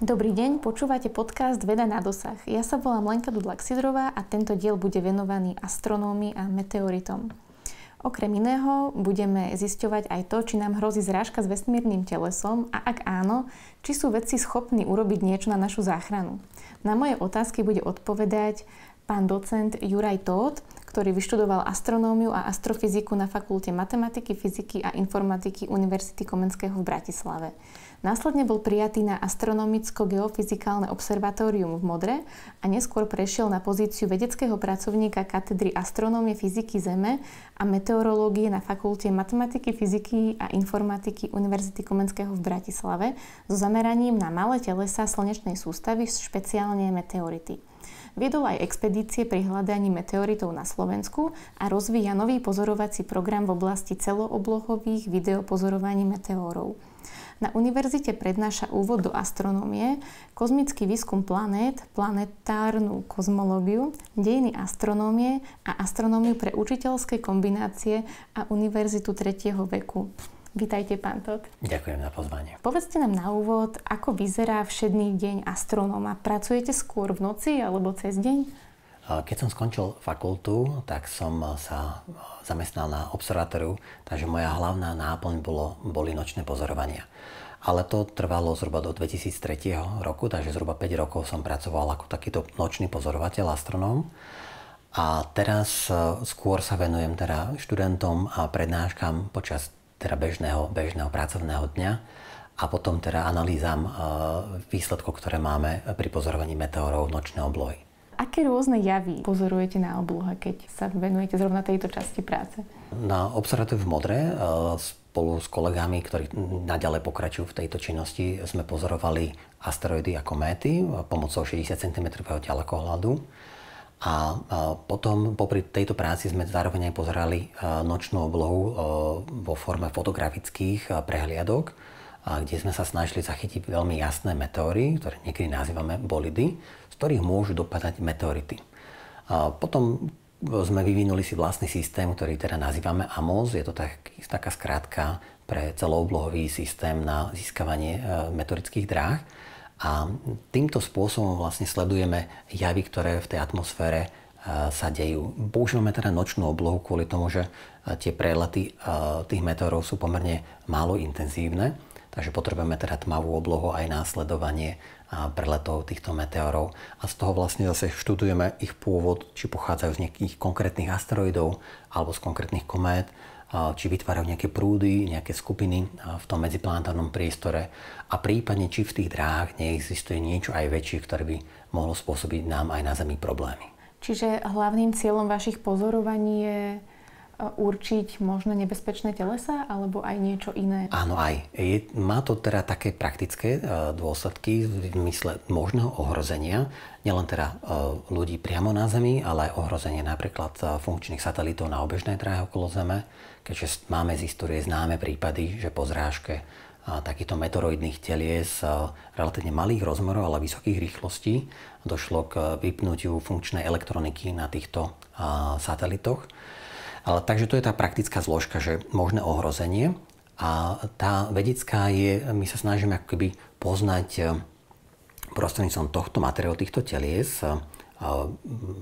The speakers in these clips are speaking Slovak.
Dobrý deň, počúvate podcast Veda na dosah. Ja sa volám Lenka Dudlak-Sidrová a tento diel bude venovaný astronómii a meteoritom. Okrem iného budeme zisťovať aj to, či nám hrozí zrážka s vesmírnym telesom a ak áno, či sú vedci schopní urobiť niečo na našu záchranu. Na moje otázky bude odpovedať pán docent Juraj Tóth, ktorý vyštudoval astronómiu a astrofyziku na Fakulte matematiky, fyziky a informatiky Univerzity Komenského v Bratislave. Následne bol prijatý na astronomicko-geofyzikálne observatórium v Modre a neskôr prešiel na pozíciu vedeckého pracovníka katedry astronómie fyziky Zeme a meteorológie na Fakulte matematiky, fyziky a informatiky Univerzity Komenského v Bratislave so zameraním na malé telesa slnečnej sústavy, špeciálne meteority. Viedol aj expedície pri hľadaní meteoritov na Slovensku a rozvíja nový pozorovací program v oblasti celooblohových videopozorovaní meteórov. Na univerzite prednáša úvod do astronómie, kozmický výskum planét, planetárnu kozmológiu, dejiny astronómie a astronómiu pre učiteľské kombinácie a univerzitu 3. veku. Vítajte, pán Todd. Ďakujem za pozvanie. Povedzte nám na úvod, ako vyzerá všedný deň astronóma. Pracujete skôr v noci alebo cez deň? Keď som skončil fakultu, tak som sa zamestnal na observatóriu, takže moja hlavná náplň bolo, boli nočné pozorovania. Ale to trvalo zhruba do 2003 roku, takže zhruba 5 rokov som pracoval ako takýto nočný pozorovateľ, astronóm. A teraz e, skôr sa venujem teda študentom a prednáškam počas teda bežného, bežného pracovného dňa a potom teda analýzam e, výsledkov, ktoré máme pri pozorovaní meteorov v nočnej oblohy. Aké rôzne javy pozorujete na oblohe, keď sa venujete zrovna tejto časti práce? Na observatóriu v Modre e, spolu s kolegami, ktorí naďalej pokračujú v tejto činnosti, sme pozorovali asteroidy a kométy pomocou 60 cm ďalekohľadu. A potom popri tejto práci sme zároveň aj pozerali e, nočnú oblohu e, vo forme fotografických prehliadok, kde sme sa snažili zachytiť veľmi jasné meteóry, ktoré niekedy nazývame bolidy, ktorých môžu dopadať meteority. Potom sme vyvinuli si vlastný systém, ktorý teda nazývame AMOS. Je to tak, taká skrátka pre celooblohový systém na získavanie e, meteorických dráh. A týmto spôsobom vlastne sledujeme javy, ktoré v tej atmosfére e, sa dejú. Používame teda nočnú oblohu kvôli tomu, že e, tie prelety tých meteorov sú pomerne málo intenzívne, takže potrebujeme teda tmavú oblohu aj následovanie preletov týchto meteorov a z toho vlastne zase študujeme ich pôvod, či pochádzajú z nejakých konkrétnych asteroidov alebo z konkrétnych komét, či vytvárajú nejaké prúdy, nejaké skupiny v tom medziplanetárnom priestore a prípadne či v tých dráhach neexistuje niečo aj väčšie, ktoré by mohlo spôsobiť nám aj na Zemi problémy. Čiže hlavným cieľom vašich pozorovaní je určiť možno nebezpečné telesa alebo aj niečo iné? Áno, aj. Je, má to teda také praktické e, dôsledky v mysle možného ohrozenia, nielen teda e, ľudí priamo na Zemi, ale aj ohrozenie napríklad e, funkčných satelitov na obežnej dráhe okolo Zeme, keďže máme z histórie známe prípady, že po zrážke takýchto metoroidných telies relatívne malých rozmerov, ale vysokých rýchlostí došlo k vypnutiu funkčnej elektroniky na týchto satelitoch ale, takže to je tá praktická zložka, že možné ohrozenie. A tá vedecká je, my sa snažíme ako keby poznať e, prostredníctvom tohto materiálu, týchto telies, e,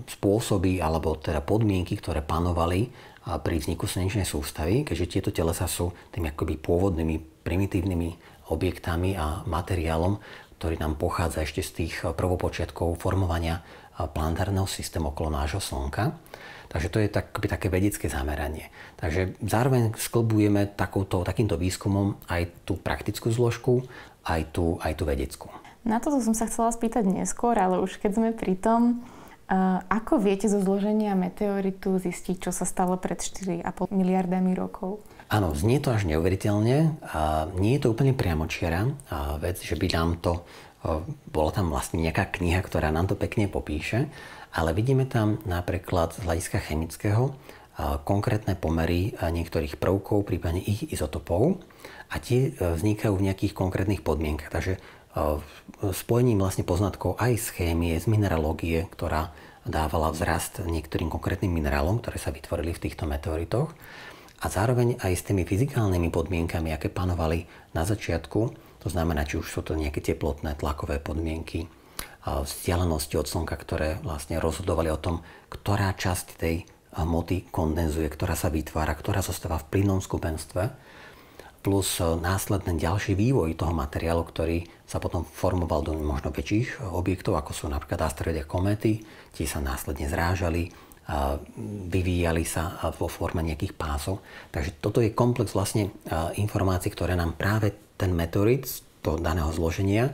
spôsoby alebo teda podmienky, ktoré panovali e, pri vzniku slnečnej sústavy, keďže tieto telesa sú tými akoby pôvodnými primitívnymi objektami a materiálom, ktorý nám pochádza ešte z tých prvopočiatkov formovania planetárneho systému okolo nášho Slnka. Takže to je tak, také vedecké zameranie. Takže zároveň sklbujeme takouto, takýmto výskumom aj tú praktickú zložku, aj tú, aj tú vedeckú. Na toto som sa chcela spýtať neskôr, ale už keď sme pri tom, uh, ako viete zo zloženia meteoritu zistiť, čo sa stalo pred 4,5 miliardami rokov? Áno, znie to až neuveriteľne. A nie je to úplne priamočiara vec, že by nám to... Bola tam vlastne nejaká kniha, ktorá nám to pekne popíše ale vidíme tam napríklad z hľadiska chemického konkrétne pomery niektorých prvkov, prípadne ich izotopov a tie e, vznikajú v nejakých konkrétnych podmienkach. Takže e, spojením vlastne poznatkov aj z chémie, z mineralógie, ktorá dávala vzrast niektorým konkrétnym minerálom, ktoré sa vytvorili v týchto meteoritoch a zároveň aj s tými fyzikálnymi podmienkami, aké panovali na začiatku, to znamená, či už sú to nejaké teplotné, tlakové podmienky, vzdialenosti od Slnka, ktoré vlastne rozhodovali o tom, ktorá časť tej hmoty kondenzuje, ktorá sa vytvára, ktorá zostáva v plynnom skupenstve, plus následný ďalší vývoj toho materiálu, ktorý sa potom formoval do možno väčších objektov, ako sú napríklad asteroidy a kométy, tie sa následne zrážali, vyvíjali sa vo forme nejakých pásov. Takže toto je komplex vlastne informácií, ktoré nám práve ten meteorit z daného zloženia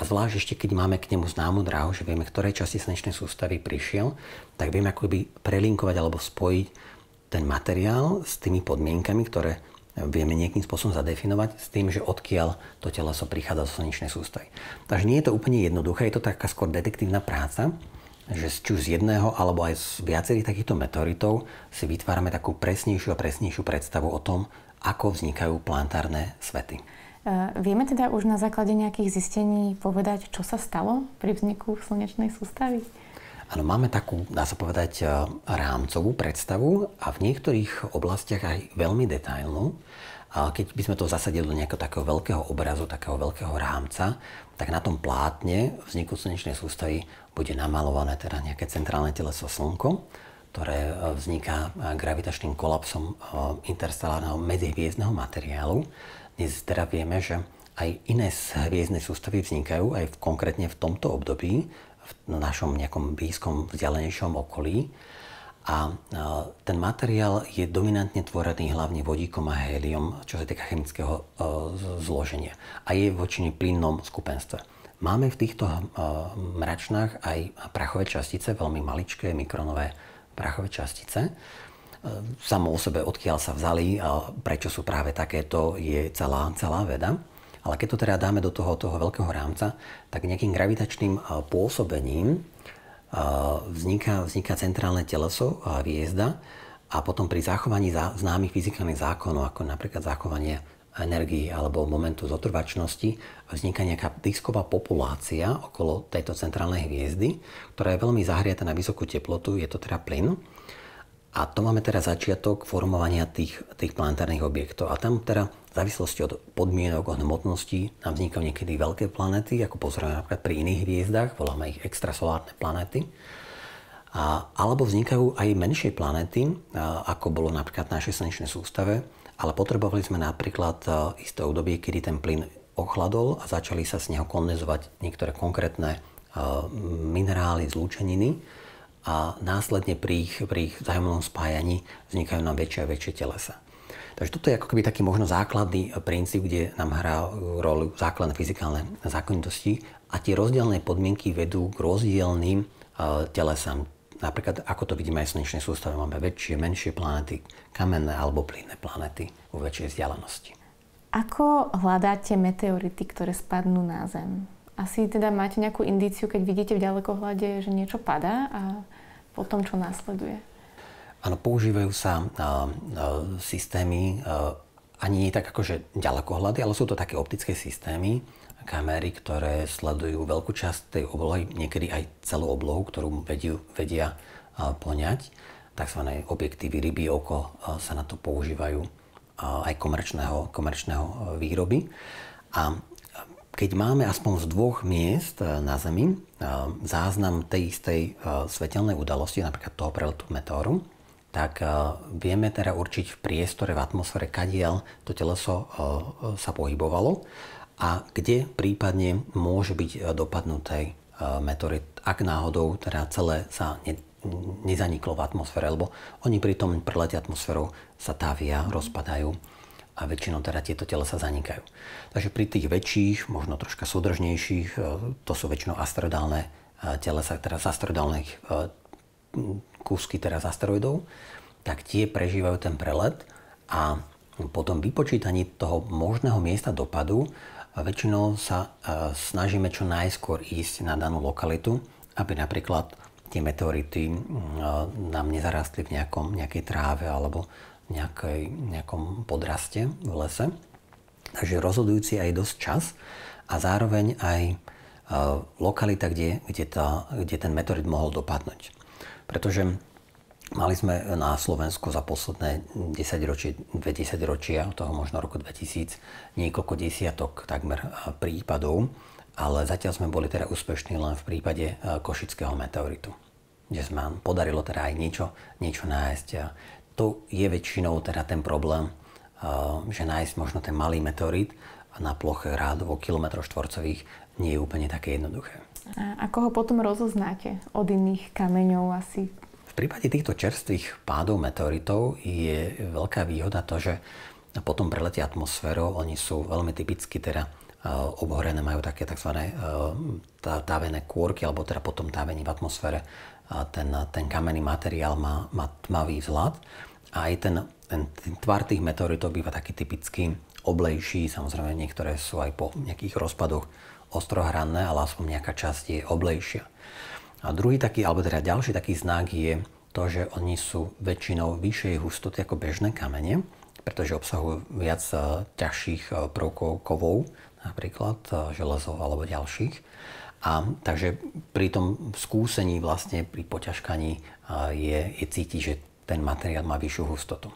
a zvlášť ešte, keď máme k nemu známu dráhu, že vieme, ktorej časti slnečnej sústavy prišiel, tak vieme akoby prelinkovať alebo spojiť ten materiál s tými podmienkami, ktoré vieme nejakým spôsobom zadefinovať s tým, že odkiaľ to teleso prichádza zo slnečnej sústavy. Takže nie je to úplne jednoduché, je to taká skôr detektívna práca, že či z jedného alebo aj z viacerých takýchto meteoritov si vytvárame takú presnejšiu a presnejšiu predstavu o tom, ako vznikajú plantárne svety. Uh, vieme teda už na základe nejakých zistení povedať, čo sa stalo pri vzniku slnečnej sústavy? Áno, máme takú, dá sa povedať, e, rámcovú predstavu a v niektorých oblastiach aj veľmi detailnú. Keď by sme to zasadili do nejakého takého veľkého obrazu, takého veľkého rámca, tak na tom plátne vzniku slnečnej sústavy bude namalované teda nejaké centrálne teleso Slnko, ktoré e, vzniká gravitačným kolapsom interstelárneho medzihviezdneho materiálu. Dnes teda vieme, že aj iné hviezdne sústavy vznikajú aj v, konkrétne v tomto období, v našom nejakom blízkom, vzdialenejšom okolí. A ten materiál je dominantne tvorený hlavne vodíkom a héliom, čo sa týka chemického e, zloženia. A je v väčšine plynnom skupenstve. Máme v týchto e, mračnách aj prachové častice, veľmi maličké mikronové prachové častice. E, samo o sebe, odkiaľ sa vzali a prečo sú práve takéto, je celá, celá veda. Ale keď to teda dáme do toho, toho veľkého rámca, tak nejakým gravitačným pôsobením vzniká, vzniká centrálne teleso, hviezda a potom pri zachovaní známych fyzikálnych zákonov, ako napríklad zachovanie energii alebo momentu zotrvačnosti, vzniká nejaká disková populácia okolo tejto centrálnej hviezdy, ktorá je veľmi zahriata na vysokú teplotu, je to teda plyn. A to máme teraz začiatok formovania tých, tých planetárnych objektov. A tam teda v závislosti od podmienok, od hmotnosti nám vznikajú niekedy veľké planéty, ako pozrieme napríklad pri iných hviezdach, voláme ich extrasolárne planéty. A, alebo vznikajú aj menšie planéty, ako bolo napríklad v našej slnečnej sústave, ale potrebovali sme napríklad isté obdobie, kedy ten plyn ochladol a začali sa z neho kondenzovať niektoré konkrétne minerály, zlúčeniny, a následne pri ich, pri ich vzájomnom spájaní vznikajú nám väčšie a väčšie telesa. Takže toto je ako keby taký možno základný princíp, kde nám hrá rolu základné fyzikálne zákonitosti a tie rozdielne podmienky vedú k rozdielným uh, telesám. Napríklad, ako to vidíme aj v slnečnej sústave, máme väčšie, menšie planety, kamenné alebo plynné planety vo väčšej vzdialenosti. Ako hľadáte meteority, ktoré spadnú na Zem? Asi teda máte nejakú indíciu, keď vidíte v ďalekohľade, že niečo padá a potom čo následuje? Áno, používajú sa a, systémy a, ani nie tak akože ďalekohľady, ale sú to také optické systémy, kamery, ktoré sledujú veľkú časť tej oblohy, niekedy aj celú oblohu, ktorú vedú, vedia a, poňať. Takzvané objektívy ryby oko sa na to používajú aj komerčného, komerčného výroby. A keď máme aspoň z dvoch miest e, na Zemi e, záznam tej istej e, svetelnej udalosti, napríklad toho preletu meteoru, tak vieme teda určiť v priestore, v atmosfére, kadiaľ to teleso sa pohybovalo a kde prípadne môže byť dopadnutý meteorit, ak náhodou teda celé sa ne, nezaniklo v atmosfére, lebo oni pri tom prelete atmosférou sa távia, rozpadajú a väčšinou teda tieto tela sa zanikajú. Takže pri tých väčších, možno troška súdržnejších, e, to sú väčšinou asteroidálne e, telesa, teda z asteroidálnych e, kúsky teraz asteroidov, tak tie prežívajú ten prelet a potom vypočítaní toho možného miesta dopadu väčšinou sa snažíme čo najskôr ísť na danú lokalitu, aby napríklad tie meteority nám nezarastli v nejakom, nejakej tráve alebo nejakej, nejakom podraste v lese. Takže rozhodujúci aj dosť čas a zároveň aj uh, lokalita, kde, kde, tá, kde ten meteorit mohol dopadnúť. pretože Mali sme na Slovensku za posledné 10 ročie, 20 ročia, toho možno roku 2000, niekoľko desiatok takmer prípadov, ale zatiaľ sme boli teda úspešní len v prípade Košického meteoritu, kde nám podarilo teda aj niečo, niečo nájsť. To je väčšinou teda ten problém, že nájsť možno ten malý meteorit na ploche rádovo kilometrov štvorcových nie je úplne také jednoduché. A ako ho potom rozoznáte od iných kameňov asi? V prípade týchto čerstvých pádov meteoritov je veľká výhoda to, že potom preletia atmosférou, oni sú veľmi typicky teda obhorené, majú také tzv. Távené kôrky, alebo teda potom távení v atmosfére. Ten, ten kamenný materiál má, má tmavý vzhľad a aj ten, ten, ten tvar tých meteoritov býva taký typický oblejší, samozrejme niektoré sú aj po nejakých rozpadoch ostrohranné, ale aspoň nejaká časť je oblejšia. A druhý taký, alebo teda ďalší taký znak je to, že oni sú väčšinou vyššej hustoty ako bežné kamene, pretože obsahujú viac e, ťažších e, prvkov kovov, napríklad e, železov alebo ďalších. A takže pri tom skúsení vlastne pri poťažkaní je, je cítiť, že ten materiál má vyššiu hustotu.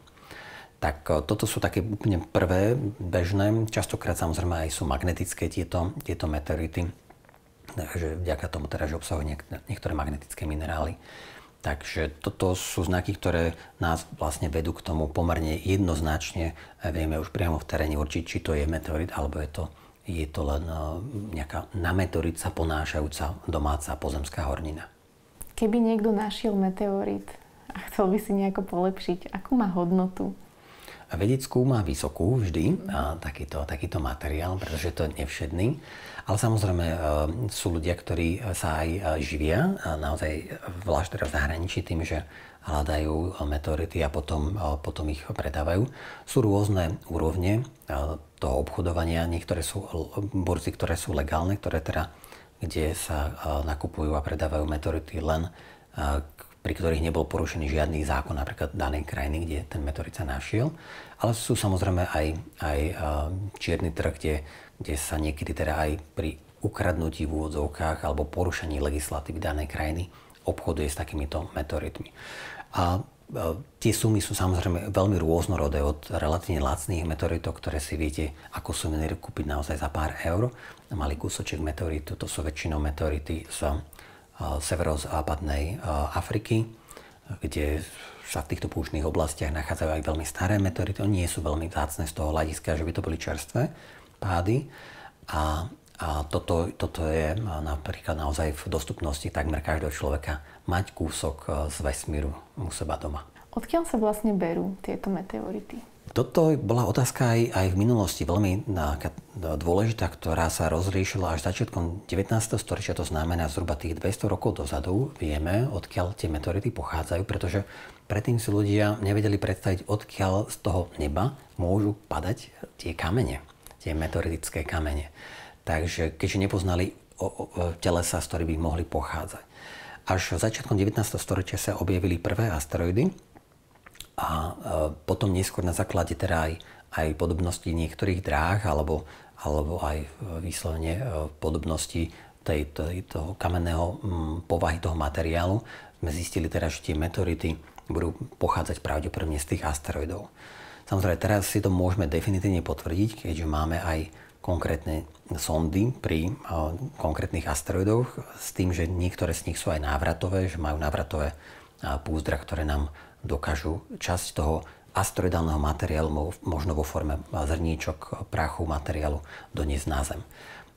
Tak toto sú také úplne prvé bežné, častokrát samozrejme aj sú magnetické tieto, tieto meteority, takže vďaka tomu teda, že obsahujú niektoré magnetické minerály. Takže toto sú znaky, ktoré nás vlastne vedú k tomu pomerne jednoznačne. Vieme už priamo v teréne určiť, či to je meteorit, alebo je to, je to len eh, nejaká na meteorit sa ponášajúca domáca pozemská hornina. Keby niekto našiel meteorit a chcel by si nejako polepšiť, akú má hodnotu? Vedeckú má vysokú vždy a takýto, takýto materiál, pretože to je nevšedný. Ale samozrejme e, sú ľudia, ktorí sa aj e, živia, naozaj zvlášť teraz v zahraničí tým, že hľadajú meteority a potom, e, potom ich predávajú. Sú rôzne úrovne toho obchodovania. Niektoré sú burzy, ktoré sú legálne, ktoré teda, kde sa nakupujú a predávajú meteority len pri ktorých nebol porušený žiadny zákon, napríklad danej krajiny, kde ten meteorit sa našiel. Ale sú samozrejme aj, aj čierny trh, kde kde sa niekedy teda aj pri ukradnutí v úvodzovkách alebo porušení legislatívy danej krajiny obchoduje s takýmito meteoritmi. A tie sumy sú samozrejme veľmi rôznorodé od relatívne lacných meteoritov, ktoré si viete ako suvenír kúpiť naozaj za pár eur. Malý kúsoček meteoritu, to sú väčšinou meteority z severozápadnej Afriky, kde sa v týchto púštnych oblastiach nachádzajú aj veľmi staré meteority. Oni nie sú veľmi vzácne z toho hľadiska, že by to boli čerstvé, pády a, a toto, toto je napríklad naozaj v dostupnosti takmer každého človeka mať kúsok z vesmíru u seba doma. Odkiaľ sa vlastne berú tieto meteority? Toto bola otázka aj, aj v minulosti veľmi dôležitá, ktorá sa rozriešila až začiatkom 19. storočia, to znamená zhruba tých 200 rokov dozadu. Vieme, odkiaľ tie meteority pochádzajú, pretože predtým si ľudia nevedeli predstaviť, odkiaľ z toho neba môžu padať tie kamene tie meteoritické kamene. Takže keďže nepoznali o, o, telesa, z ktorých by mohli pochádzať. Až začiatkom 19. storočia sa objavili prvé asteroidy a e, potom neskôr na základe teda aj, aj podobnosti niektorých dráh alebo, alebo aj vyslovene e, podobnosti tej, tej, toho kamenného m, povahy toho materiálu sme zistili teda, že tie meteority budú pochádzať pravdepodobne z tých asteroidov. Samozrejme, teraz si to môžeme definitívne potvrdiť, keďže máme aj konkrétne sondy pri uh, konkrétnych asteroidoch s tým, že niektoré z nich sú aj návratové, že majú návratové uh, púzdra, ktoré nám dokážu časť toho asteroidálneho materiálu, možno vo forme zrníčok, prachu, materiálu doniesť na Zem.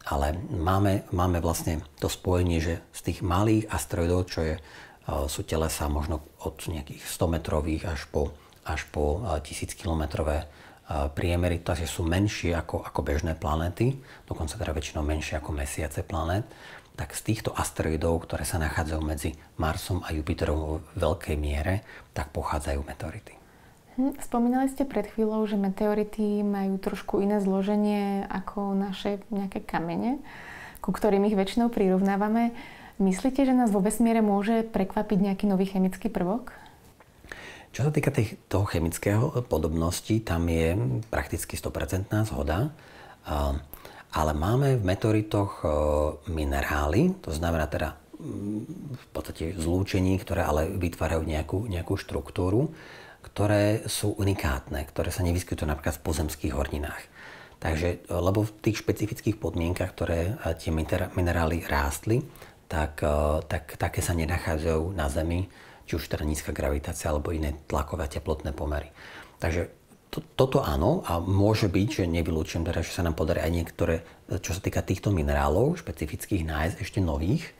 Ale máme, máme vlastne to spojenie, že z tých malých asteroidov, čo je, uh, sú telesa možno od nejakých 100 metrových až po až po tisíckilometrové priemery, takže sú menšie ako, ako bežné planéty, dokonca teda väčšinou menšie ako mesiace planét, tak z týchto asteroidov, ktoré sa nachádzajú medzi Marsom a Jupiterom vo veľkej miere, tak pochádzajú meteority. Hm, spomínali ste pred chvíľou, že meteority majú trošku iné zloženie ako naše nejaké kamene, ku ktorým ich väčšinou prirovnávame. Myslíte, že nás vo vesmíre môže prekvapiť nejaký nový chemický prvok? Čo sa týka tej, toho chemického podobnosti, tam je prakticky 100% zhoda. Ale máme v meteoritoch minerály, to znamená teda v podstate zlúčení, ktoré ale vytvárajú nejakú, nejakú štruktúru, ktoré sú unikátne, ktoré sa nevyskytujú napríklad v pozemských horninách. Takže, lebo v tých špecifických podmienkach, ktoré tie minerály rástli, tak, tak také sa nenachádzajú na Zemi, či už teda nízka gravitácia alebo iné tlakové a teplotné pomery. Takže to, toto áno a môže byť, že nevylúčim teda, že sa nám podarí aj niektoré, čo sa týka týchto minerálov špecifických nájsť ešte nových,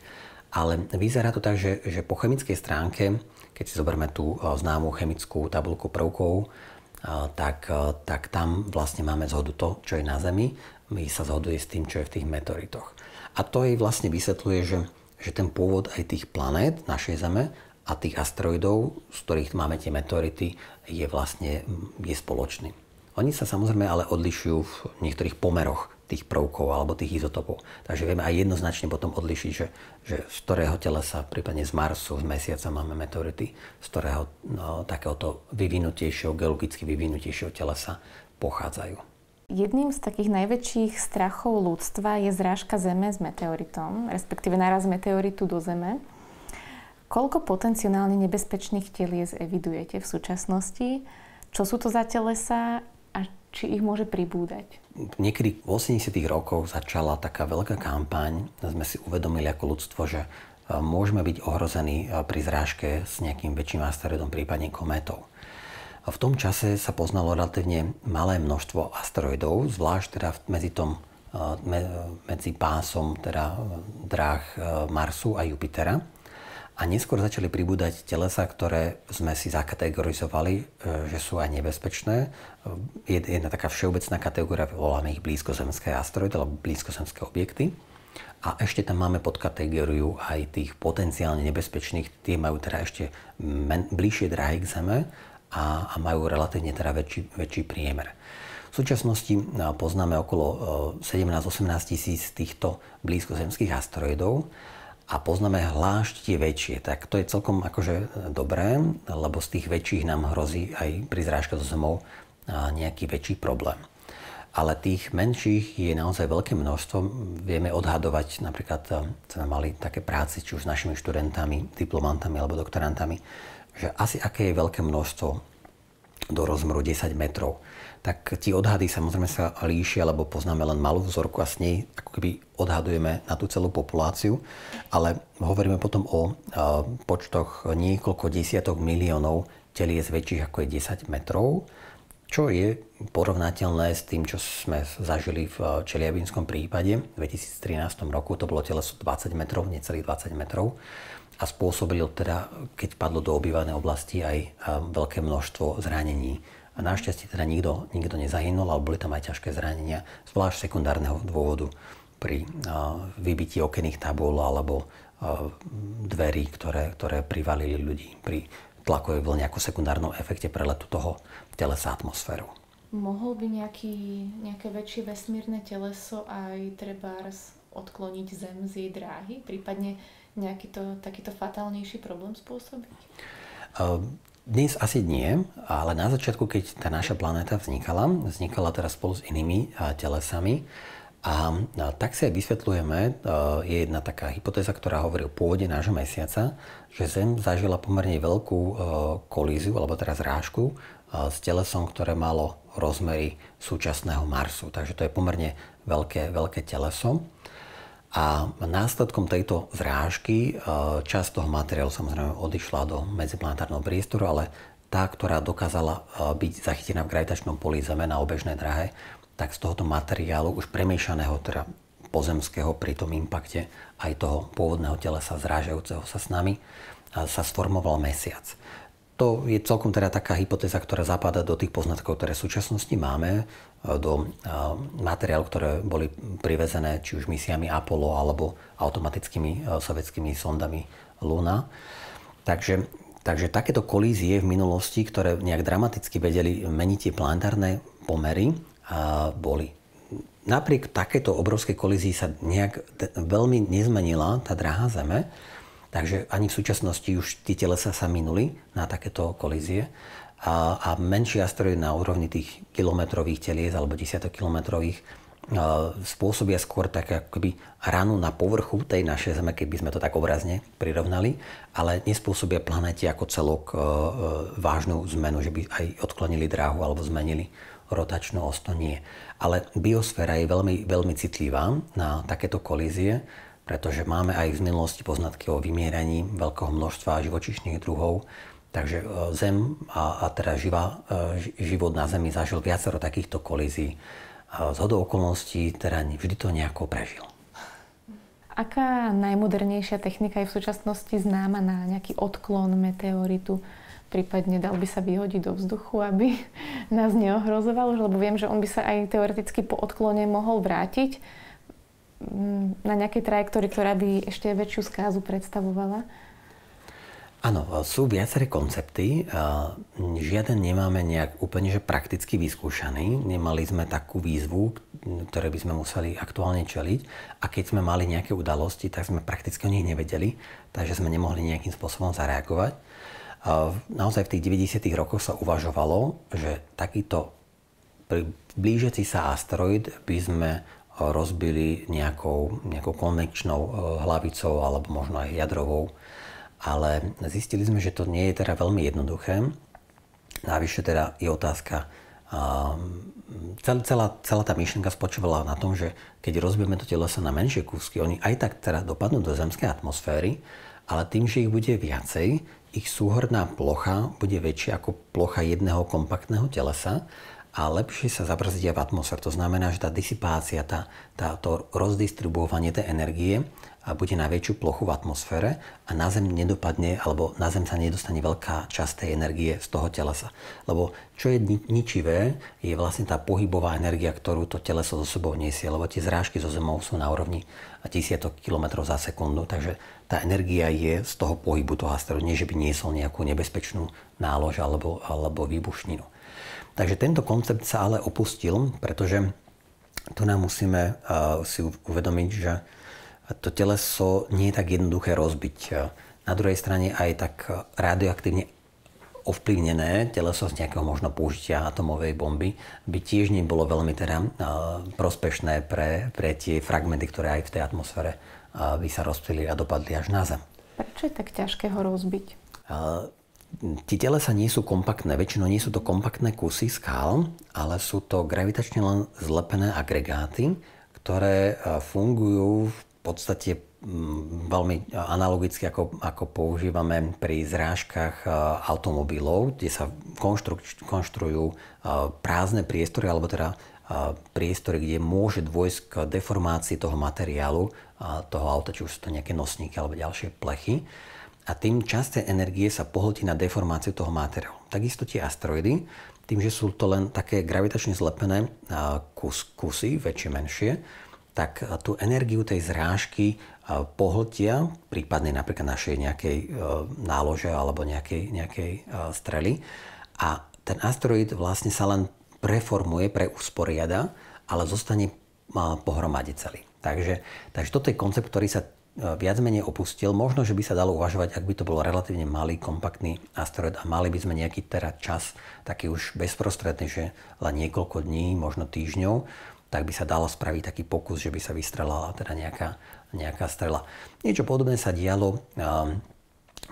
ale vyzerá to tak, že, že po chemickej stránke, keď si zoberme tú e, známú chemickú tabulku prvkov, e, tak, e, tak tam vlastne máme zhodu to, čo je na Zemi, my sa zhoduje s tým, čo je v tých meteoritoch. A to jej vlastne vysvetľuje, že, že ten pôvod aj tých planét našej Zeme a tých asteroidov, z ktorých máme tie meteority, je vlastne je spoločný. Oni sa samozrejme ale odlišujú v niektorých pomeroch tých prvkov alebo tých izotopov. Takže vieme aj jednoznačne potom odlišiť, že, že z ktorého telesa, prípadne z Marsu, z Mesiaca máme meteority, z ktorého no, takéhoto vyvinutejšieho, geologicky vyvinutejšieho telesa pochádzajú. Jedným z takých najväčších strachov ľudstva je zrážka Zeme s meteoritom, respektíve naraz meteoritu do Zeme. Koľko potenciálne nebezpečných telies evidujete v súčasnosti? Čo sú to za telesa a či ich môže pribúdať? Niekedy v 80 rokoch začala taká veľká kampaň. Sme si uvedomili ako ľudstvo, že e, môžeme byť ohrození e, pri zrážke s nejakým väčším asteroidom, prípadne kométou. V tom čase sa poznalo relatívne malé množstvo asteroidov, zvlášť teda medzi, tom, e, medzi pásom teda dráh Marsu a Jupitera a neskôr začali pribúdať telesa, ktoré sme si zakategorizovali, e, že sú aj nebezpečné. E, jedna taká všeobecná kategória, voláme ich blízkozemské asteroidy alebo blízkozemské objekty. A ešte tam máme podkategóriu aj tých potenciálne nebezpečných, tie majú teda ešte men, bližšie dráhy k Zeme a, a majú relatívne teda väčší, väčší priemer. V súčasnosti e, poznáme okolo 17-18 tisíc týchto blízkozemských asteroidov a poznáme hlášť tie väčšie, tak to je celkom akože dobré, lebo z tých väčších nám hrozí aj pri zrážke so zemou nejaký väčší problém. Ale tých menších je naozaj veľké množstvo. Vieme odhadovať, napríklad sme mali také práce, či už s našimi študentami, diplomantami alebo doktorantami, že asi aké je veľké množstvo do rozmeru 10 metrov tak tie odhady samozrejme sa líšia, lebo poznáme len malú vzorku a s nej ako keby odhadujeme na tú celú populáciu, ale hovoríme potom o počtoch niekoľko desiatok miliónov telies väčších ako je 10 metrov, čo je porovnateľné s tým, čo sme zažili v Čeliabinskom prípade v 2013 roku. To bolo teleso 20 metrov, necelých 20 metrov a spôsobil teda, keď padlo do obývanej oblasti, aj veľké množstvo zranení a našťastie teda nikto, nikto nezahynul, ale boli tam aj ťažké zranenia, zvlášť sekundárneho dôvodu pri uh, vybití okenných tabul alebo uh, dverí, ktoré, ktoré privalili ľudí pri tlakovej vlne ako sekundárnom efekte preletu toho telesa atmosféru. Mohol by nejaký, nejaké väčšie vesmírne teleso aj trebárs odkloniť Zem z jej dráhy, prípadne nejaký to, takýto fatálnejší problém spôsobiť? Dnes asi nie, ale na začiatku, keď tá naša planéta vznikala, vznikala teraz spolu s inými telesami, a, tak si aj vysvetľujeme, je jedna taká hypotéza, ktorá hovorí o pôvode nášho mesiaca, že Zem zažila pomerne veľkú kolíziu, alebo teraz rážku, s telesom, ktoré malo rozmery súčasného Marsu. Takže to je pomerne veľké, veľké teleso. A následkom tejto zrážky e, časť toho materiálu samozrejme odišla do medziplanetárneho priestoru, ale tá, ktorá dokázala e, byť zachytená v gravitačnom poli Zeme na obežnej drahe, tak z tohoto materiálu už premiešaného, teda pozemského pri tom impakte aj toho pôvodného telesa zrážajúceho sa s nami, e, sa sformoval mesiac. To je celkom teda taká hypotéza, ktorá zapadá do tých poznatkov, ktoré v súčasnosti máme, e, do e, materiálu, ktoré boli privezené či už misiami Apollo alebo automatickými e, sovietskými sondami Luna. Takže, takže takéto kolízie v minulosti, ktoré nejak dramaticky vedeli meniť tie planetárne pomery, boli. Napriek takéto obrovskej kolízii sa nejak veľmi nezmenila tá drahá Zeme, Takže ani v súčasnosti už tie telesa sa minuli na takéto kolízie a, a menší asteroid na úrovni tých kilometrových telies alebo desiatok kilometrových spôsobia skôr tak akoby ranu na povrchu tej našej Zeme, keby sme to tak obrazne prirovnali, ale nespôsobia planete ako celok vážnu zmenu, že by aj odklonili dráhu alebo zmenili rotačnú os, to nie. Ale biosféra je veľmi, veľmi citlivá na takéto kolízie, pretože máme aj z minulosti poznatky o vymieraní veľkého množstva živočišných druhov, takže e, Zem a, a teda živá, e, život na Zemi zažil viacero takýchto kolízií. Z hodou okolností teda vždy to nejako prežil. Aká najmodernejšia technika je v súčasnosti známa na nejaký odklon meteoritu? prípadne dal by sa vyhodiť do vzduchu, aby nás neohrozoval, lebo viem, že on by sa aj teoreticky po odklone mohol vrátiť na nejakej trajektórii, ktorá by ešte väčšiu skázu predstavovala. Áno, sú viaceré koncepty. Žiaden nemáme nejak úplne že prakticky vyskúšaný. Nemali sme takú výzvu, ktoré by sme museli aktuálne čeliť. A keď sme mali nejaké udalosti, tak sme prakticky o nich nevedeli, takže sme nemohli nejakým spôsobom zareagovať. Naozaj v tých 90. rokoch sa uvažovalo, že takýto blížiaci sa asteroid by sme rozbili nejakou, nejakou konvekčnou e, hlavicou alebo možno aj jadrovou. Ale zistili sme, že to nie je teda veľmi jednoduché. Navyše teda je otázka, celá, celá tá myšlienka spočívala na tom, že keď rozbijeme to teleso na menšie kúsky, oni aj tak teda dopadnú do zemskej atmosféry, ale tým, že ich bude viacej, ich súhrná plocha bude väčšia ako plocha jedného kompaktného telesa a lepšie sa zabrzdia v atmosfére. To znamená, že tá disipácia, tá, tá, rozdistribuovanie tej energie bude na väčšiu plochu v atmosfére a na Zem nedopadne, alebo na Zem sa nedostane veľká časť tej energie z toho telesa. Lebo čo je ničivé, je vlastne tá pohybová energia, ktorú to teleso so sebou nesie, lebo tie zrážky zo Zemou sú na úrovni tisícok kilometrov za sekundu, takže tá energia je z toho pohybu toho asteroidu, nie že by niesol nejakú nebezpečnú nálož alebo, alebo výbušninu. Takže tento koncept sa ale opustil, pretože tu nám musíme uh, si uvedomiť, že to teleso nie je tak jednoduché rozbiť. Na druhej strane aj tak radioaktívne ovplyvnené teleso z nejakého možno použitia atomovej bomby by tiež nebolo veľmi teda uh, prospešné pre, pre tie fragmenty, ktoré aj v tej atmosfére by sa rozptýlili a dopadli až na Zem. Prečo je tak ťažké ho rozbiť? Tie telesa nie sú kompaktné, väčšinou nie sú to kompaktné kusy skál, ale sú to gravitačne len zlepené agregáty, ktoré fungujú v podstate veľmi analogicky ako, ako používame pri zrážkach automobilov, kde sa konštruujú prázdne priestory, alebo teda priestory, kde môže dôjsť k deformácii toho materiálu, toho auta, či už sú to nejaké nosníky alebo ďalšie plechy. A tým časť energie sa pohltí na deformáciu toho materiálu. Takisto tie asteroidy, tým, že sú to len také gravitačne zlepené kus, kusy, väčšie, menšie, tak tú energiu tej zrážky pohltia, prípadne napríklad našej nejakej e, nálože alebo nejakej, nejakej e, strely. A ten asteroid vlastne sa len preformuje, preusporiada, ale zostane pohromade celý. Takže, takže toto je koncept, ktorý sa viac menej opustil. Možno, že by sa dalo uvažovať, ak by to bol relatívne malý, kompaktný asteroid a mali by sme nejaký teda čas, taký už bezprostredný, že len niekoľko dní, možno týždňov, tak by sa dalo spraviť taký pokus, že by sa vystrelala teda nejaká, nejaká strela. Niečo podobné sa dialo um,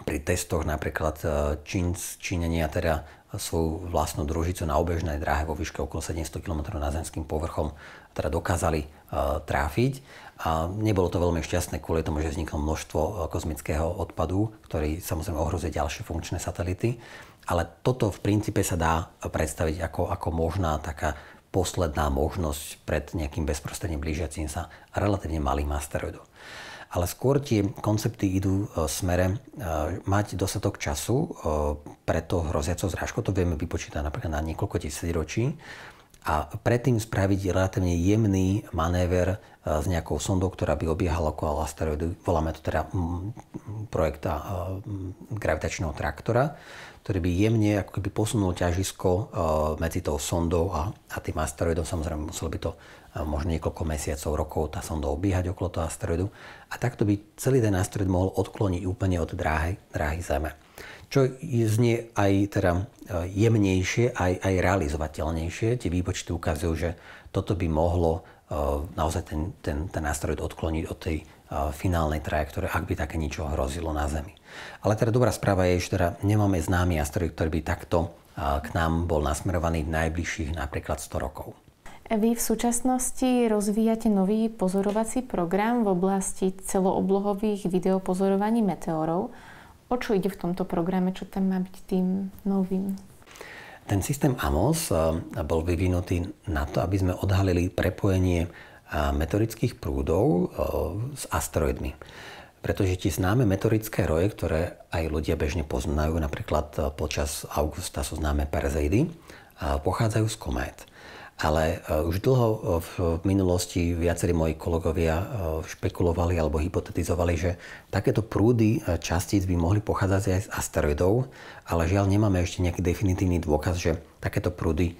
pri testoch napríklad uh, Čín, Čínenia teda svoju vlastnú družicu na obežnej dráhe vo výške okolo 700 km nad zemským povrchom teda dokázali uh, tráfiť. A nebolo to veľmi šťastné kvôli tomu, že vzniklo množstvo uh, kozmického odpadu, ktorý samozrejme ohrozuje ďalšie funkčné satelity. Ale toto v princípe sa dá predstaviť ako, ako možná taká posledná možnosť pred nejakým bezprostredne blížiacím sa relatívne malým asteroidom ale skôr tie koncepty idú e, smere e, mať dostatok času e, pre to hroziacou zrážkou, to vieme vypočítať napríklad na niekoľko tisíc ročí, a predtým spraviť relatívne jemný manéver s nejakou sondou, ktorá by obiehala okolo asteroidu. Voláme to teda projekta gravitačného traktora, ktorý by jemne ako keby posunul ťažisko medzi tou sondou a, a tým asteroidom. Samozrejme, muselo by to možno niekoľko mesiacov, rokov tá sonda obiehať okolo toho asteroidu a takto by celý ten asteroid mohol odkloniť úplne od dráhy, dráhy Zeme. Čo znie aj teda e, jemnejšie, aj, aj realizovateľnejšie. Tie výpočty ukazujú, že toto by mohlo naozaj ten, ten, ten asteroid odkloniť od tej finálnej trajektórie, ak by také niečo hrozilo na Zemi. Ale teda dobrá správa je, že teda nemáme známy asteroid, ktorý by takto k nám bol nasmerovaný v najbližších napríklad 100 rokov. Vy v súčasnosti rozvíjate nový pozorovací program v oblasti celooblohových videopozorovaní meteorov. O čo ide v tomto programe? Čo tam má byť tým novým? Ten systém AMOS bol vyvinutý na to, aby sme odhalili prepojenie meteorických prúdov s asteroidmi. Pretože tie známe meteorické roje, ktoré aj ľudia bežne poznajú, napríklad počas augusta sú známe Perseidy, pochádzajú z komét. Ale e, už dlho e, v minulosti viacerí moji kolegovia e, špekulovali alebo hypotetizovali, že takéto prúdy častíc by mohli pochádzať aj z asteroidov, ale žiaľ nemáme ešte nejaký definitívny dôkaz, že takéto prúdy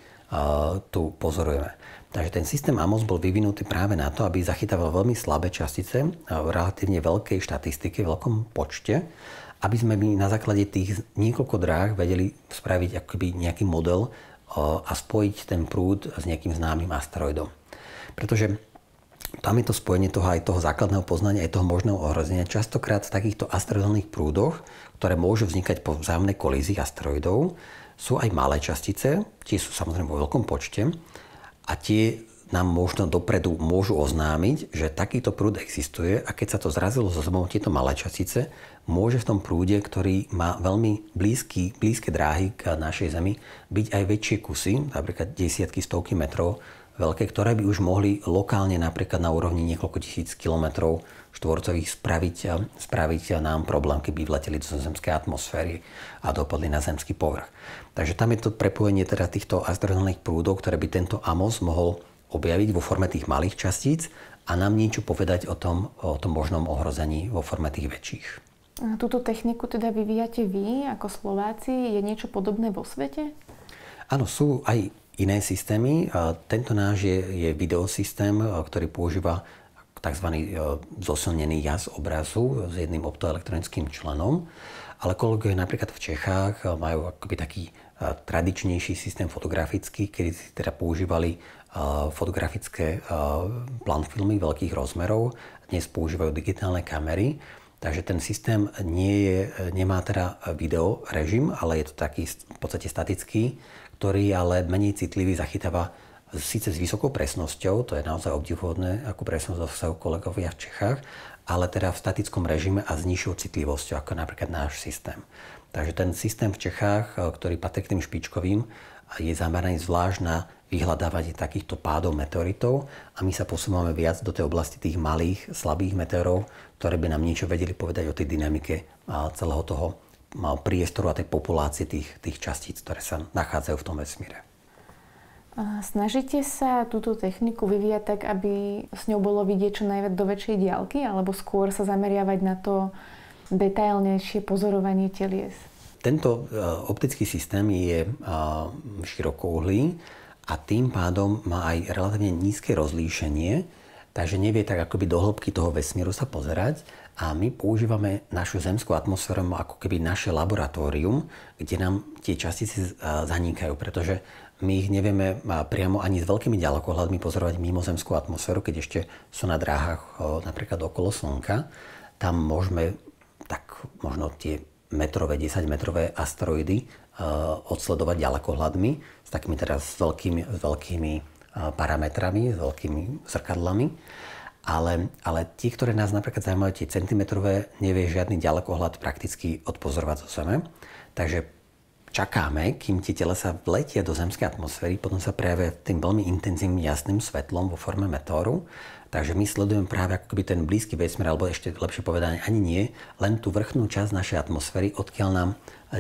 tu pozorujeme. Takže ten systém AMOS bol vyvinutý práve na to, aby zachytával veľmi slabé častice v relatívne veľkej štatistike, veľkom počte, aby sme my na základe tých niekoľko dráh vedeli spraviť akoby nejaký model a spojiť ten prúd s nejakým známym asteroidom. Pretože tam je to spojenie toho aj toho základného poznania, aj toho možného ohrozenia. Častokrát v takýchto asteroidálnych prúdoch, ktoré môžu vznikať po vzájomnej kolízii asteroidov, sú aj malé častice, tie sú samozrejme vo veľkom počte a tie nám možno dopredu môžu oznámiť, že takýto prúd existuje a keď sa to zrazilo zo sebou tieto malé častice, môže v tom prúde, ktorý má veľmi blízky, blízke dráhy k našej Zemi, byť aj väčšie kusy, napríklad desiatky, stovky metrov veľké, ktoré by už mohli lokálne napríklad na úrovni niekoľko tisíc kilometrov štvorcových spraviť, spraviť nám problém, keby vleteli do zemskej atmosféry a dopadli na zemský povrch. Takže tam je to prepojenie teda týchto asteroidálnych prúdov, ktoré by tento AMOS mohol objaviť vo forme tých malých častíc a nám niečo povedať o tom, o tom možnom ohrození vo forme tých väčších. Túto techniku teda vyvíjate vy ako Slováci? Je niečo podobné vo svete? Áno, sú aj iné systémy. Tento náš je, je videosystém, ktorý používa tzv. zosilnený jaz obrazu s jedným optoelektronickým členom. Ale kolegovia napríklad v Čechách majú akoby taký tradičnejší systém fotografický, kedy si teda používali fotografické filmy veľkých rozmerov. Dnes používajú digitálne kamery. Takže ten systém nie je, nemá teda video režim, ale je to taký v podstate statický, ktorý ale menej citlivý zachytáva síce s vysokou presnosťou, to je naozaj obdivuhodné, ako presnosť dosahujú kolegovia v Čechách, ale teda v statickom režime a s nižšou citlivosťou, ako napríklad náš systém. Takže ten systém v Čechách, ktorý patrí k tým špičkovým, je zameraný zvlášť na vyhľadávanie takýchto pádov meteoritov a my sa posúvame viac do tej oblasti tých malých, slabých meteorov, ktoré by nám niečo vedeli povedať o tej dynamike celého toho priestoru a tej populácie tých, tých častíc, ktoré sa nachádzajú v tom vesmíre. Snažíte sa túto techniku vyvíjať tak, aby s ňou bolo vidieť čo najviac do väčšej diálky, alebo skôr sa zameriavať na to detailnejšie pozorovanie telies? Tento e, optický systém je širokouhlý a tým pádom má aj relatívne nízke rozlíšenie, takže nevie tak akoby do hĺbky toho vesmíru sa pozerať a my používame našu zemskú atmosféru ako keby naše laboratórium, kde nám tie častice zanikajú, pretože my ich nevieme priamo ani s veľkými ďalekohľadmi pozorovať mimo zemskú atmosféru, keď ešte sú na dráhach napríklad okolo Slnka. Tam môžeme tak možno tie metrové, 10 metrové asteroidy odsledovať ďalekohľadmi s takými teraz veľkými, s veľkými parametrami, s veľkými zrkadlami. Ale, ale tí, ktoré nás napríklad zaujímajú, tie centimetrové, nevie žiadny ďalekohľad prakticky odpozorovať zo Zeme. Takže čakáme, kým tie telesa vletia do zemskej atmosféry, potom sa prejavia tým veľmi intenzívnym jasným svetlom vo forme meteoru. Takže my sledujeme práve ako keby ten blízky vesmír, alebo ešte lepšie povedané ani nie, len tú vrchnú časť našej atmosféry, odkiaľ nám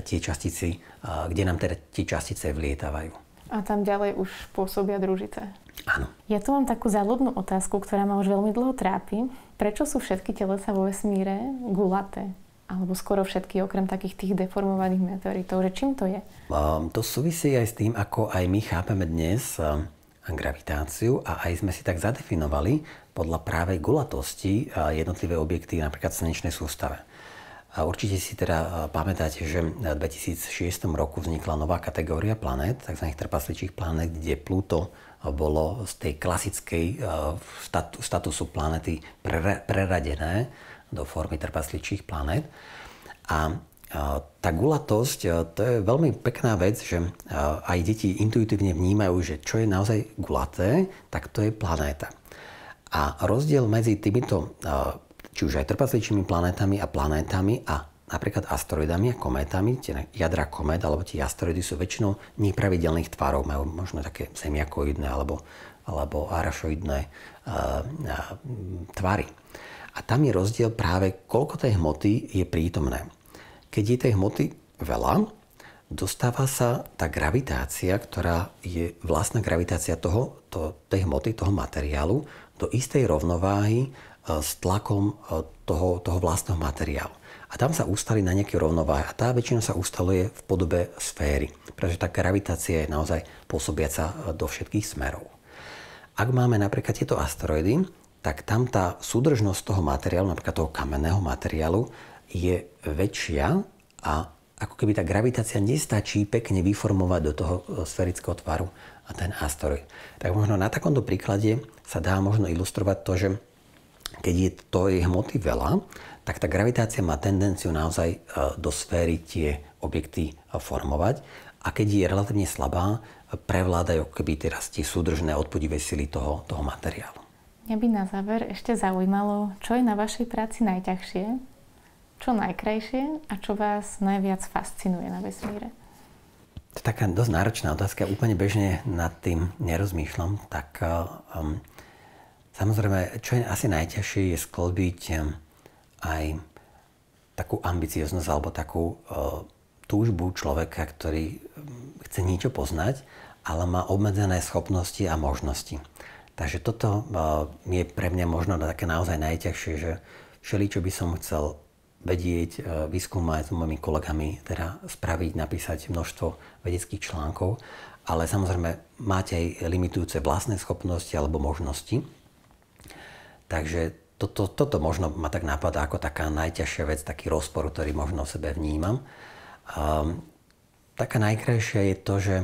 tie častice, kde nám teda tie častice vlietávajú. A tam ďalej už pôsobia družice. Áno. Ja tu mám takú záľudnú otázku, ktorá ma už veľmi dlho trápi. Prečo sú všetky telesa vo vesmíre gulaté? Alebo skoro všetky, okrem takých tých deformovaných meteoritov. Že čím to je? Um, to súvisí aj s tým, ako aj my chápeme dnes um, gravitáciu a aj sme si tak zadefinovali podľa právej gulatosti uh, jednotlivé objekty napríklad v slnečnej sústave. A určite si teda pamätáte, že v 2006 roku vznikla nová kategória planét, tzv. trpasličích planét, kde Pluto bolo z tej klasickej statusu planety preradené do formy trpasličích planét. A tá gulatosť, to je veľmi pekná vec, že aj deti intuitívne vnímajú, že čo je naozaj gulaté, tak to je planéta. A rozdiel medzi týmito či už aj trpasličnými planetami a planétami a napríklad asteroidami a kométami, tie jadra komét alebo tie asteroidy sú väčšinou nepravidelných tvarov, majú možno také zemiakoidné alebo, alebo arašoidné uh, uh, tvary. A tam je rozdiel práve, koľko tej hmoty je prítomné. Keď je tej hmoty veľa, dostáva sa tá gravitácia, ktorá je vlastná gravitácia toho, to, tej hmoty, toho materiálu, do istej rovnováhy s tlakom e, toho, toho vlastného materiálu. A tam sa ustali na nejaké rovnováhe. A tá väčšina sa ustaluje v podobe sféry, pretože tá gravitácia je naozaj pôsobiaca e, do všetkých smerov. Ak máme napríklad tieto asteroidy, tak tam tá súdržnosť toho materiálu, napríklad toho kamenného materiálu, je väčšia a ako keby tá gravitácia nestačí pekne vyformovať do toho sferického tvaru a ten asteroid. Tak možno na takomto príklade sa dá možno ilustrovať to, že keď je to jej hmoty veľa, tak tá gravitácia má tendenciu naozaj e, do sféry tie objekty e, formovať a keď je relatívne slabá, prevládajú keby teraz tie súdržné odpudivé sily toho, toho materiálu. Mňa by na záver ešte zaujímalo, čo je na vašej práci najťažšie, čo najkrajšie a čo vás najviac fascinuje na vesmíre? To je taká dosť náročná otázka. Úplne bežne nad tým nerozmýšľam. Tak um, Samozrejme, čo je asi najťažšie, je sklbiť aj takú ambicioznosť alebo takú uh, túžbu človeka, ktorý chce niečo poznať, ale má obmedzené schopnosti a možnosti. Takže toto uh, je pre mňa možno také naozaj najťažšie, že všeli, čo by som chcel vedieť, uh, vyskúmať s mojimi kolegami, teda spraviť, napísať množstvo vedeckých článkov, ale samozrejme máte aj limitujúce vlastné schopnosti alebo možnosti. Takže toto, toto možno ma tak napadá ako taká najťažšia vec, taký rozpor, ktorý možno v sebe vnímam. Um, taká najkrajšia je to, že,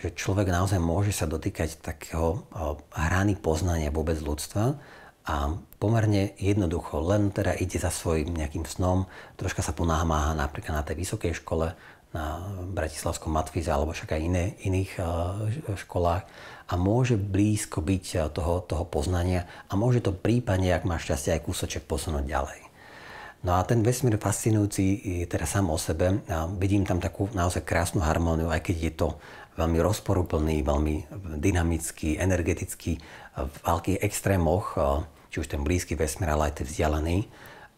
že človek naozaj môže sa dotýkať takého hrany poznania vôbec ľudstva a pomerne jednoducho, len teda ide za svojim nejakým snom, troška sa ponámáha napríklad na tej vysokej škole, na Bratislavskom Matfize alebo však aj iné, iných uh, školách a môže blízko byť eh, toho, toho poznania a môže to prípadne, ak má šťastie, aj kúsoček posunúť ďalej. No a ten vesmír fascinujúci je teda sám o sebe. A vidím tam takú naozaj krásnu harmóniu, aj keď je to veľmi rozporúplný, veľmi dynamický, energetický, v veľkých extrémoch, eh, či už ten blízky vesmír, ale aj ten vzdialený.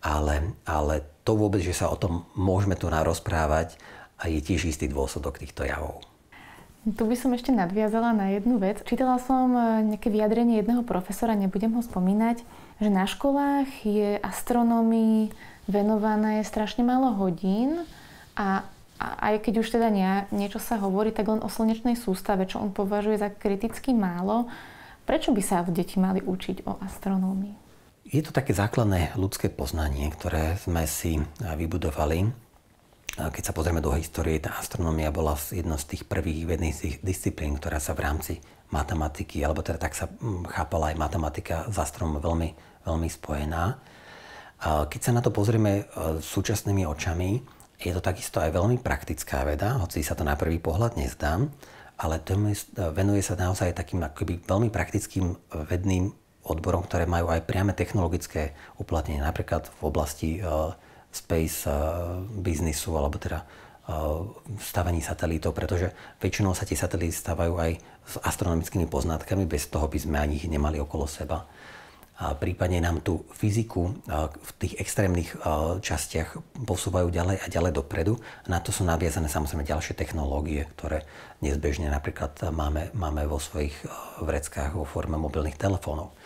Ale, ale to vôbec, že sa o tom môžeme tu narozprávať, je tiež istý dôsledok týchto javov. Tu by som ešte nadviazala na jednu vec. Čítala som e, nejaké vyjadrenie jedného profesora, nebudem ho spomínať, že na školách je astronómii venované strašne málo hodín a, a aj keď už teda nie, niečo sa hovorí, tak len o slnečnej sústave, čo on považuje za kriticky málo. Prečo by sa deti mali učiť o astronómii? Je to také základné ľudské poznanie, ktoré sme si vybudovali keď sa pozrieme do histórie, tá astronómia bola jednou z tých prvých vedných disciplín, ktorá sa v rámci matematiky, alebo teda tak sa mm, chápala aj matematika s astronom veľmi, veľmi spojená. Keď sa na to pozrieme e, súčasnými očami, je to takisto aj veľmi praktická veda, hoci sa to na prvý pohľad nezdá, ale e, venuje sa naozaj takým akoby veľmi praktickým vedným odborom, ktoré majú aj priame technologické uplatnenie, napríklad v oblasti uh, space eh, biznisu, alebo teda eh, stavení satelítov, pretože väčšinou sa tie satelity stavajú aj s astronomickými poznatkami, bez toho by sme ani ich nemali okolo seba. A prípadne nám tú fyziku eh, v tých extrémnych častiach posúvajú ďalej a ďalej dopredu. Na to sú naviazané samozrejme ďalšie technológie, ktoré nezbežne napríklad máme, máme vo svojich vreckách vo forme mobilných telefónov.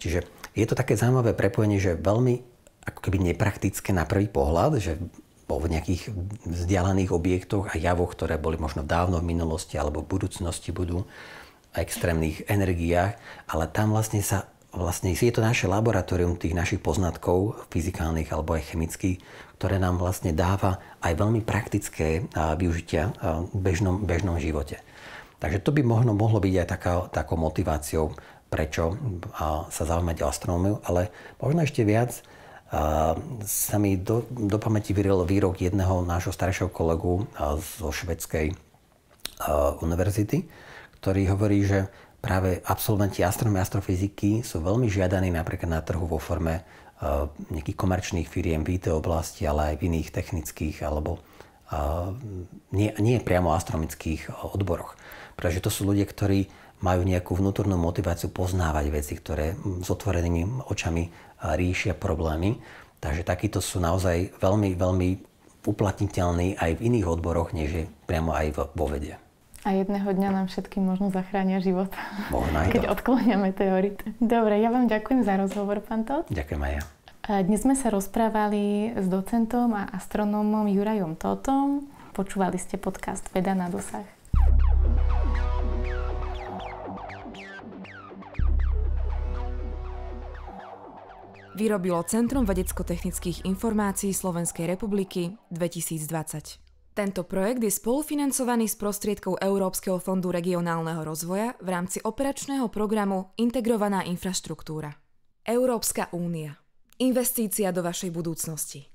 Čiže je to také zaujímavé prepojenie, že veľmi ako keby nepraktické na prvý pohľad, že v nejakých vzdialených objektoch a javoch, ktoré boli možno dávno v minulosti alebo v budúcnosti budú, a extrémnych energiách, ale tam vlastne sa vlastne je to naše laboratórium tých našich poznatkov fyzikálnych alebo aj chemických, ktoré nám vlastne dáva aj veľmi praktické využitia v bežnom, bežnom živote. Takže to by možno mohlo byť aj taká, takou motiváciou, prečo sa zaujímať o astronómiu, ale možno ešte viac sa mi do, do pamäti vyril výrok jedného nášho staršieho kolegu zo švedskej univerzity, ktorý hovorí, že práve absolventi astronómie a astrofyziky sú veľmi žiadaní napríklad na trhu vo forme nejakých komerčných firiem v IT oblasti, ale aj v iných technických alebo nie, nie priamo astronomických odboroch. Pretože to sú ľudia, ktorí majú nejakú vnútornú motiváciu poznávať veci, ktoré s otvorenými očami riešia problémy. Takže takíto sú naozaj veľmi, veľmi uplatniteľní aj v iných odboroch, než je priamo aj vo vede. A jedného dňa nám všetkým možno zachránia život. Možno aj Keď to. odklonia meteorit. Dobre, ja vám ďakujem za rozhovor, pán Todd. Ďakujem aj ja. Dnes sme sa rozprávali s docentom a astronómom Jurajom Totom. Počúvali ste podcast Veda na dosah. Vyrobilo Centrum vedecko-technických informácií Slovenskej republiky 2020. Tento projekt je spolufinancovaný z prostriedkov Európskeho fondu regionálneho rozvoja v rámci operačného programu Integrovaná infraštruktúra. Európska únia. Investícia do vašej budúcnosti.